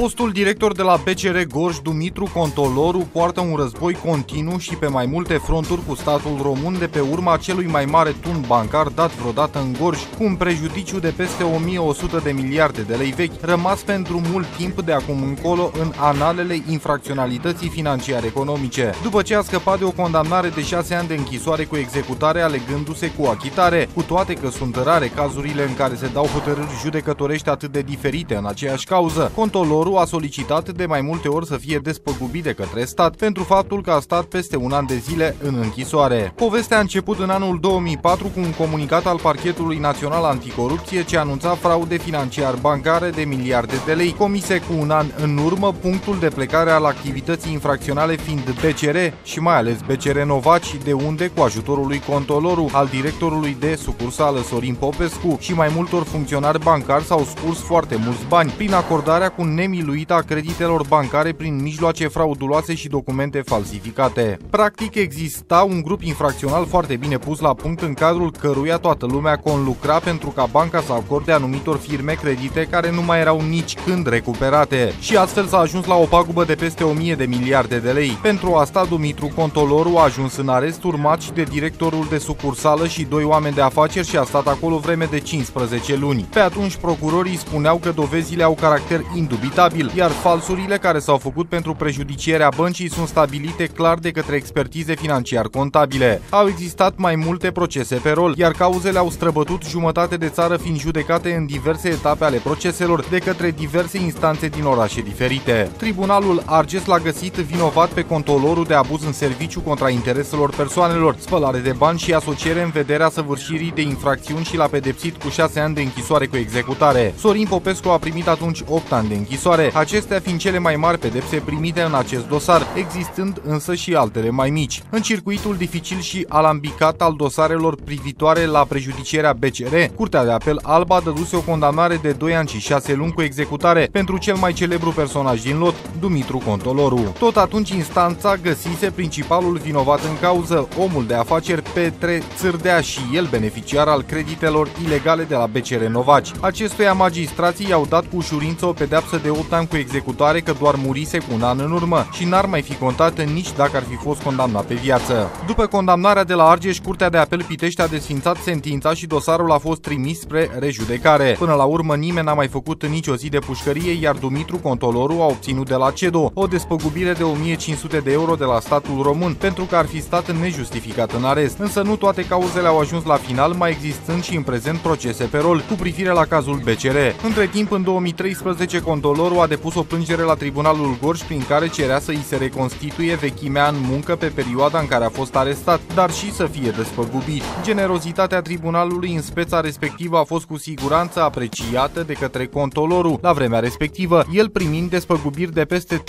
Fostul director de la BCR Gorj, Dumitru Contoloru, poartă un război continuu și pe mai multe fronturi cu statul român de pe urma celui mai mare tun bancar dat vreodată în Gorj, cu un prejudiciu de peste 1100 de miliarde de lei vechi, rămas pentru mult timp de acum încolo în analele infracționalității financiare economice. După ce a scăpat de o condamnare de 6 ani de închisoare cu executare alegându-se cu achitare, cu toate că sunt rare cazurile în care se dau hotărâri judecătorești atât de diferite în aceeași cauză, Contoloru a solicitat de mai multe ori să fie despăgubit de către stat pentru faptul că a stat peste un an de zile în închisoare. Povestea a început în anul 2004 cu un comunicat al Parchetului Național Anticorupție ce anunța fraude financiar bancare de miliarde de lei comise cu un an în urmă, punctul de plecare al activității infracționale fiind BCR și mai ales BCR Novaci, de unde, cu ajutorul lui Contoloru, al directorului de sucursală Sorin Popescu și mai multor funcționari bancari s-au scurs foarte mulți bani prin acordarea cu nemi miluită a creditelor bancare prin mijloace frauduloase și documente falsificate. Practic exista un grup infracțional foarte bine pus la punct în cadrul căruia toată lumea conlucra pentru ca banca să acorde anumitor firme credite care nu mai erau nici când recuperate și astfel s-a ajuns la o pagubă de peste 1000 de miliarde de lei. Pentru asta Dumitru Contoloru a ajuns în arest urmat și de directorul de sucursală și doi oameni de afaceri și a stat acolo vreme de 15 luni. Pe atunci procurorii spuneau că dovezile au caracter indubitabil stabil, iar falsurile care s-au făcut pentru prejudicierea băncii sunt stabilite clar de către expertize financiar-contabile. Au existat mai multe procese pe rol, iar cauzele au străbătut jumătate de țară fiind judecate în diverse etape ale proceselor de către diverse instanțe din orașe diferite. Tribunalul Arges l-a găsit vinovat pe controlorul de abuz în serviciu contra intereselor persoanelor, spălare de bani și asociere în vederea săvârșirii de infracțiuni și l-a pedepsit cu 6 ani de închisoare cu executare. Sorin Popescu a primit atunci 8 ani de închisoare închisoare, acestea fiind cele mai mari pedepse primite în acest dosar, existând însă și altele mai mici. În circuitul dificil și alambicat al dosarelor privitoare la prejudicierea BCR, Curtea de Apel Alba dăduse o condamnare de 2 ani și 6 luni cu executare pentru cel mai celebru personaj din lot, Dumitru Contoloru. Tot atunci instanța găsise principalul vinovat în cauză, omul de afaceri Petre Țârdea și el beneficiar al creditelor ilegale de la BCR Novaci. Acestuia magistrații i-au dat cu ușurință o pedeapsă de 8 ani cu executare că doar murise cu un an în urmă și n-ar mai fi contat nici dacă ar fi fost condamnat pe viață. După condamnarea de la Argeș, Curtea de Apel Pitești a desfințat sentința și dosarul a fost trimis spre rejudecare. Până la urmă, nimeni n-a mai făcut nicio zi de pușcărie, iar Dumitru Contoloru a obținut de la CEDO o despăgubire de 1500 de euro de la statul român pentru că ar fi stat nejustificat în arest. Însă nu toate cauzele au ajuns la final, mai existând și în prezent procese pe rol cu privire la cazul BCR. Între timp, în 2013, Contoloru Doru a depus o plângere la Tribunalul Gorj prin care cerea să îi se reconstituie vechimea în muncă pe perioada în care a fost arestat, dar și să fie despăgubit. Generozitatea tribunalului în speța respectivă a fost cu siguranță apreciată de către contolorul. La vremea respectivă, el primind despăgubiri de peste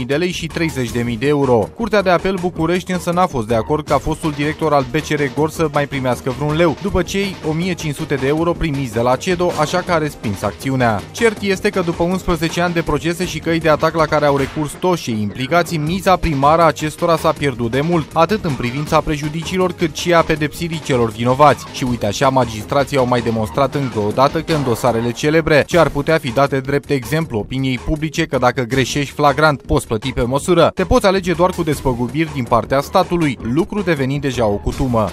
300.000 de lei și 30.000 de euro. Curtea de apel București însă n-a fost de acord ca fostul director al BCR Gorj să mai primească vreun leu, după cei 1500 de euro primiți de la CEDO, așa că a respins acțiunea. Cert este că după 11 10 ani de procese și căi de atac la care au recurs toți cei implicați, miza primară acestora s-a pierdut de mult, atât în privința prejudiciilor cât și a pedepsirii celor vinovați. Și uite așa, magistrații au mai demonstrat încă o dată că în dosarele celebre, ce ar putea fi date drept exemplu opiniei publice că dacă greșești flagrant poți plăti pe măsură, te poți alege doar cu despăgubiri din partea statului, lucru devenit deja o cutumă.